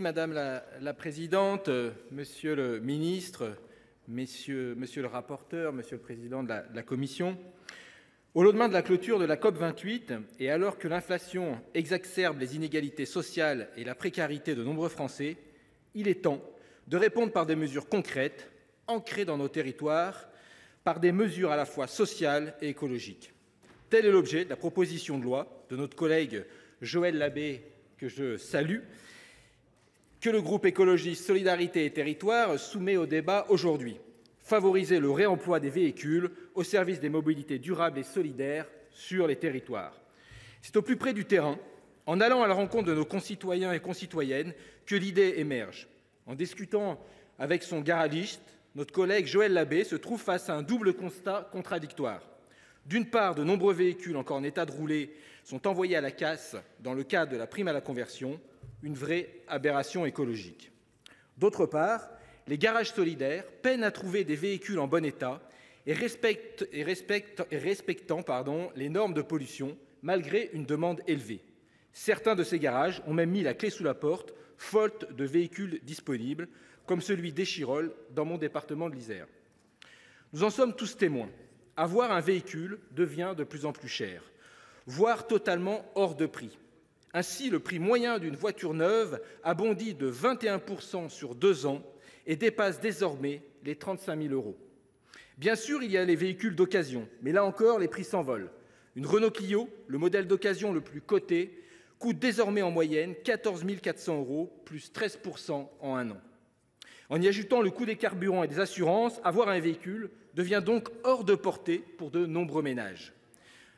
Madame la, présidente, monsieur le ministre, monsieur le rapporteur, monsieur le président de la, de la commission. Au lendemain de la clôture de la COP28 et alors que l'inflation exacerbe les inégalités sociales et la précarité de nombreux Français, il est temps de répondre par des mesures concrètes, ancrées dans nos territoires, par des mesures à la fois sociales et écologiques. Tel est l'objet de la proposition de loi de notre collègue Joël Labbé, que je salue, que le groupe écologiste Solidarité et Territoires soumet au débat aujourd'hui. Favoriser le réemploi des véhicules au service des mobilités durables et solidaires sur les territoires. C'est au plus près du terrain, en allant à la rencontre de nos concitoyens et concitoyennes, que l'idée émerge. En discutant avec son garagiste, notre collègue Joël Labbé se trouve face à un double constat contradictoire. D'une part, de nombreux véhicules encore en état de rouler sont envoyés à la casse dans le cadre de la prime à la conversion, une vraie aberration écologique. D'autre part, les garages solidaires peinent à trouver des véhicules en bon état et, respectant les normes de pollution malgré une demande élevée. Certains de ces garages ont même mis la clé sous la porte, faute de véhicules disponibles, comme celui d'Échirol dans mon département de l'Isère. Nous en sommes tous témoins. Avoir un véhicule devient de plus en plus cher, voire totalement hors de prix. Ainsi, le prix moyen d'une voiture neuve a bondi de 21% sur deux ans et dépasse désormais les 35 000 euros. Bien sûr, il y a les véhicules d'occasion, mais là encore, les prix s'envolent. Une Renault Clio, le modèle d'occasion le plus coté, coûte désormais en moyenne 14 400 euros, plus 13% en un an. En y ajoutant le coût des carburants et des assurances, avoir un véhicule devient donc hors de portée pour de nombreux ménages.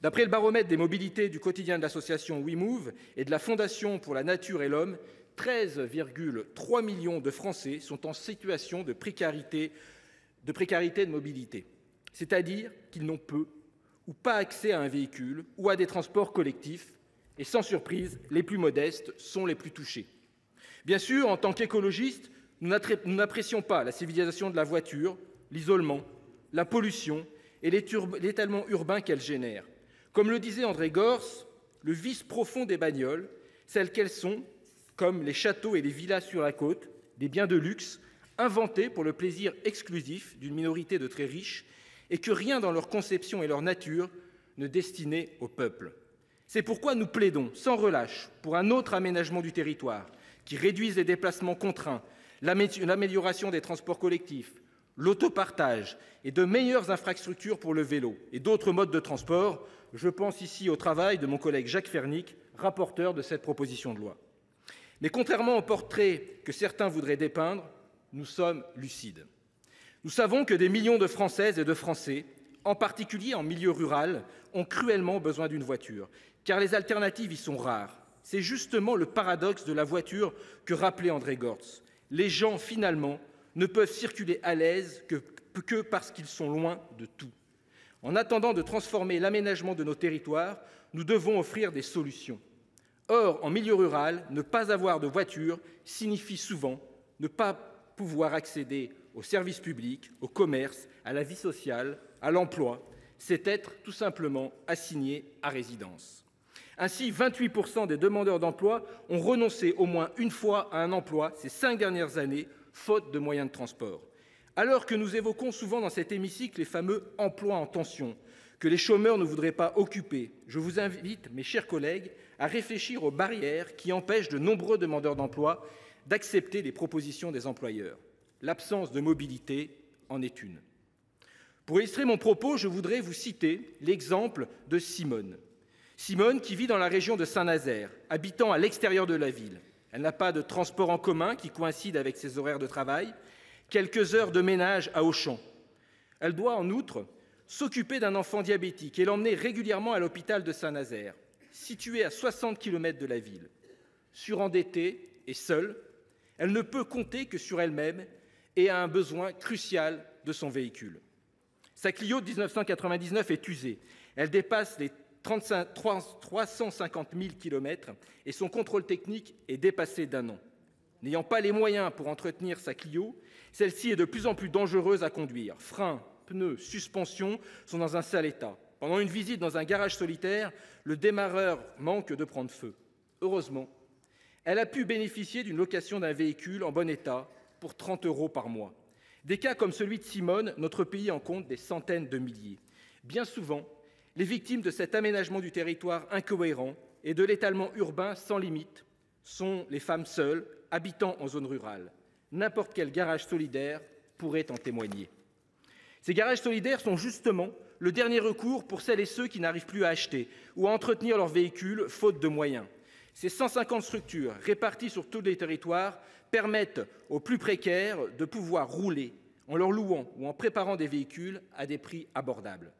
D'après le baromètre des mobilités du quotidien de l'association WeMove et de la Fondation pour la nature et l'homme, 13,3 millions de Français sont en situation de précarité de, mobilité, c'est-à-dire qu'ils n'ont peu ou pas accès à un véhicule ou à des transports collectifs, et sans surprise, les plus modestes sont les plus touchés. Bien sûr, en tant qu'écologistes, nous n'apprécions pas la civilisation de la voiture, l'isolement, la pollution et l'étalement urbain qu'elle génère. Comme le disait André Gors, le vice profond des bagnoles, celles qu'elles sont, comme les châteaux et les villas sur la côte, des biens de luxe inventés pour le plaisir exclusif d'une minorité de très riches et que rien dans leur conception et leur nature ne destinait au peuple. C'est pourquoi nous plaidons sans relâche pour un autre aménagement du territoire qui réduise les déplacements contraints, l'amélioration des transports collectifs, l'autopartage et de meilleures infrastructures pour le vélo et d'autres modes de transport. Je pense ici au travail de mon collègue Jacques Fernic, rapporteur de cette proposition de loi. Mais contrairement au portrait que certains voudraient dépeindre, nous sommes lucides. Nous savons que des millions de Françaises et de Français, en particulier en milieu rural, ont cruellement besoin d'une voiture, car les alternatives y sont rares. C'est justement le paradoxe de la voiture que rappelait André Gortz. Les gens, finalement, ne peuvent circuler à l'aise que, parce qu'ils sont loin de tout. En attendant de transformer l'aménagement de nos territoires, nous devons offrir des solutions. Or, en milieu rural, ne pas avoir de voiture signifie souvent ne pas pouvoir accéder aux services publics, au commerce, à la vie sociale, à l'emploi. C'est être tout simplement assigné à résidence. Ainsi, 28% des demandeurs d'emploi ont renoncé au moins une fois à un emploi ces cinq dernières années faute de moyens de transport. Alors que nous évoquons souvent dans cet hémicycle les fameux emplois en tension que les chômeurs ne voudraient pas occuper, je vous invite, mes chers collègues, à réfléchir aux barrières qui empêchent de nombreux demandeurs d'emploi d'accepter les propositions des employeurs. L'absence de mobilité en est une. Pour illustrer mon propos, je voudrais vous citer l'exemple de Simone. Simone qui vit dans la région de Saint-Nazaire, habitant à l'extérieur de la ville. Elle n'a pas de transport en commun qui coïncide avec ses horaires de travail, quelques heures de ménage à Auchan. Elle doit en outre s'occuper d'un enfant diabétique et l'emmener régulièrement à l'hôpital de Saint-Nazaire, situé à 60 km de la ville. Surendettée et seule, elle ne peut compter que sur elle-même et a un besoin crucial de son véhicule. Sa Clio de 1999 est usée. Elle dépasse les 35, 350 000 km et son contrôle technique est dépassé d'un an. N'ayant pas les moyens pour entretenir sa Clio, celle-ci est de plus en plus dangereuse à conduire. Freins, pneus, suspension sont dans un sale état. Pendant une visite dans un garage solitaire, le démarreur manque de prendre feu. Heureusement, Elle a pu bénéficier d'une location d'un véhicule en bon état pour 30 euros par mois. Des cas comme celui de Simone, notre pays en compte des centaines de milliers. Bien souvent, les victimes de cet aménagement du territoire incohérent et de l'étalement urbain sans limite sont les femmes seules habitant en zone rurale. N'importe quel garage solidaire pourrait en témoigner. Ces garages solidaires sont justement le dernier recours pour celles et ceux qui n'arrivent plus à acheter ou à entretenir leur véhicule faute de moyens. Ces 150 structures réparties sur tous les territoires permettent aux plus précaires de pouvoir rouler en leur louant ou en préparant des véhicules à des prix abordables.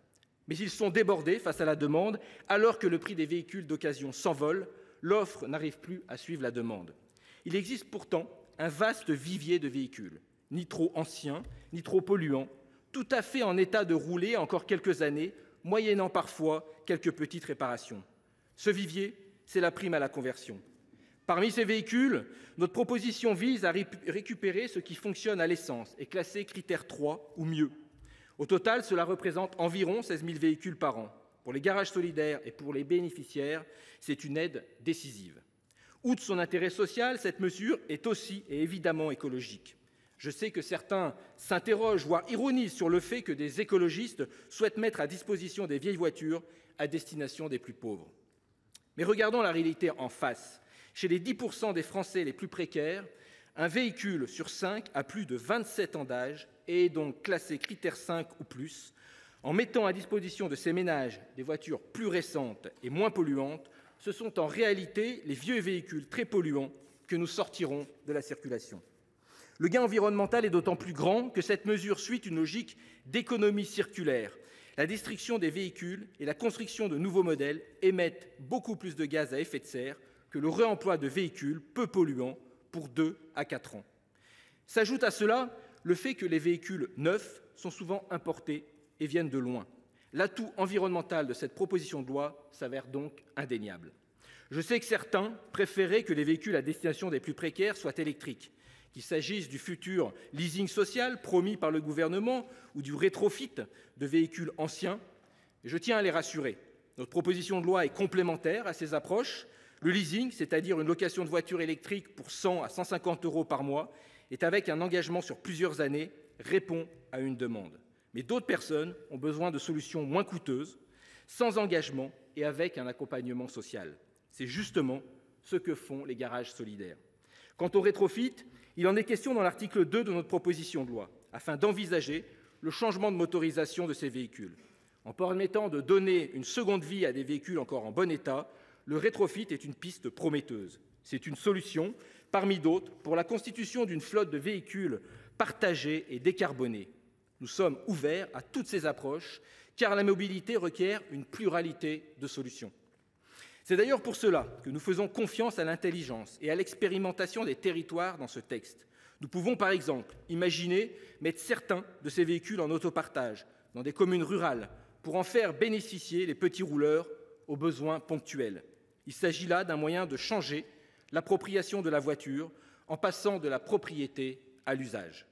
Mais ils sont débordés face à la demande alors que le prix des véhicules d'occasion s'envole, l'offre n'arrive plus à suivre la demande. Il existe pourtant un vaste vivier de véhicules, ni trop anciens, ni trop polluants, tout à fait en état de rouler encore quelques années, moyennant parfois quelques petites réparations. Ce vivier, c'est la prime à la conversion. Parmi ces véhicules, notre proposition vise à récupérer ce qui fonctionne à l'essence et classé critère 3 ou mieux. Au total, cela représente environ 16 000 véhicules par an. Pour les garages solidaires et pour les bénéficiaires, c'est une aide décisive. Outre son intérêt social, cette mesure est aussi et évidemment écologique. Je sais que certains s'interrogent, voire ironisent sur le fait que des écologistes souhaitent mettre à disposition des vieilles voitures à destination des plus pauvres. Mais regardons la réalité en face. Chez les 10% des Français les plus précaires, un véhicule sur 5 a plus de 27 ans d'âge et est donc classé critère 5 ou plus. En mettant à disposition de ces ménages des voitures plus récentes et moins polluantes, ce sont en réalité les vieux véhicules très polluants que nous sortirons de la circulation. Le gain environnemental est d'autant plus grand que cette mesure suit une logique d'économie circulaire. La destruction des véhicules et la construction de nouveaux modèles émettent beaucoup plus de gaz à effet de serre que le réemploi de véhicules peu polluants pour deux à quatre ans. S'ajoute à cela le fait que les véhicules neufs sont souvent importés et viennent de loin. L'atout environnemental de cette proposition de loi s'avère donc indéniable. Je sais que certains préféraient que les véhicules à destination des plus précaires soient électriques, qu'il s'agisse du futur leasing social promis par le gouvernement ou du rétrofit de véhicules anciens. Je tiens à les rassurer. Notre proposition de loi est complémentaire à ces approches. Le leasing, c'est-à-dire une location de voiture électrique pour 100 à 150 euros par mois, est avec un engagement sur plusieurs années, répond à une demande. Mais d'autres personnes ont besoin de solutions moins coûteuses, sans engagement et avec un accompagnement social. C'est justement ce que font les garages solidaires. Quant au rétrofit, il en est question dans l'article 2 de notre proposition de loi, afin d'envisager le changement de motorisation de ces véhicules. En permettant de donner une seconde vie à des véhicules encore en bon état, le rétrofit est une piste prometteuse. C'est une solution, parmi d'autres, pour la constitution d'une flotte de véhicules partagés et décarbonés. Nous sommes ouverts à toutes ces approches, car la mobilité requiert une pluralité de solutions. C'est d'ailleurs pour cela que nous faisons confiance à l'intelligence et à l'expérimentation des territoires dans ce texte. Nous pouvons par exemple imaginer mettre certains de ces véhicules en autopartage dans des communes rurales pour en faire bénéficier les petits rouleurs aux besoins ponctuels. Il s'agit là d'un moyen de changer l'appropriation de la voiture en passant de la propriété à l'usage.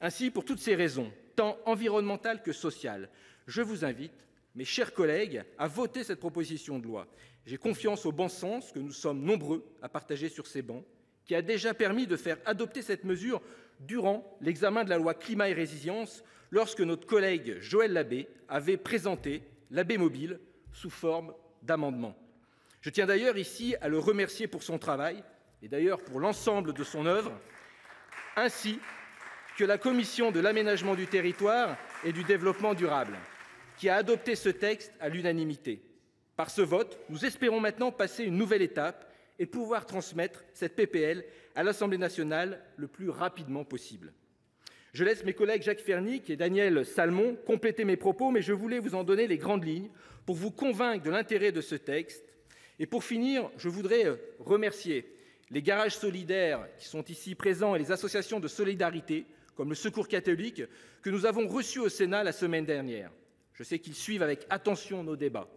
Ainsi, pour toutes ces raisons, tant environnementales que sociales, je vous invite, mes chers collègues, à voter cette proposition de loi. J'ai confiance au bon sens que nous sommes nombreux à partager sur ces bancs, qui a déjà permis de faire adopter cette mesure durant l'examen de la loi climat et résilience, lorsque notre collègue Joël Labbé avait présenté l'abbé mobile sous forme d'amendement. Je tiens d'ailleurs ici à le remercier pour son travail et d'ailleurs pour l'ensemble de son œuvre, ainsi que la commission de l'aménagement du territoire et du développement durable, qui a adopté ce texte à l'unanimité. Par ce vote, nous espérons maintenant passer une nouvelle étape et pouvoir transmettre cette PPL à l'Assemblée nationale le plus rapidement possible. Je laisse mes collègues Jacques Fernic et Daniel Salmon compléter mes propos, mais je voulais vous en donner les grandes lignes pour vous convaincre de l'intérêt de ce texte. Et pour finir, je voudrais remercier les garages solidaires qui sont ici présents et les associations de solidarité, comme le Secours catholique, que nous avons reçus au Sénat la semaine dernière. Je sais qu'ils suivent avec attention nos débats.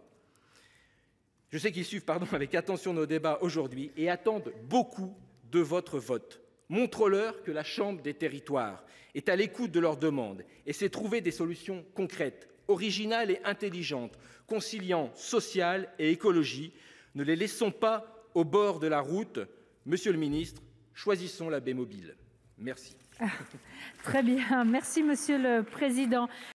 Je sais qu'ils suivent pardon, avec attention nos débats aujourd'hui et attendent beaucoup de votre vote. Montre-leur que la Chambre des territoires est à l'écoute de leurs demandes et sait trouver des solutions concrètes, originales et intelligentes, conciliant social et écologie. Ne les laissons pas au bord de la route Monsieur le ministre, choisissons la baie mobile. Merci. Très bien, merci Monsieur le Président.